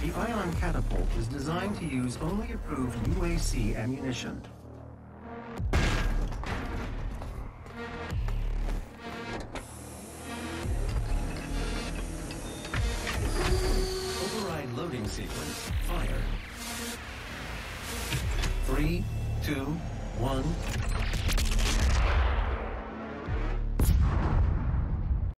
The ion catapult is designed to use only approved UAC ammunition. Override loading sequence. Fire. Three, two, one,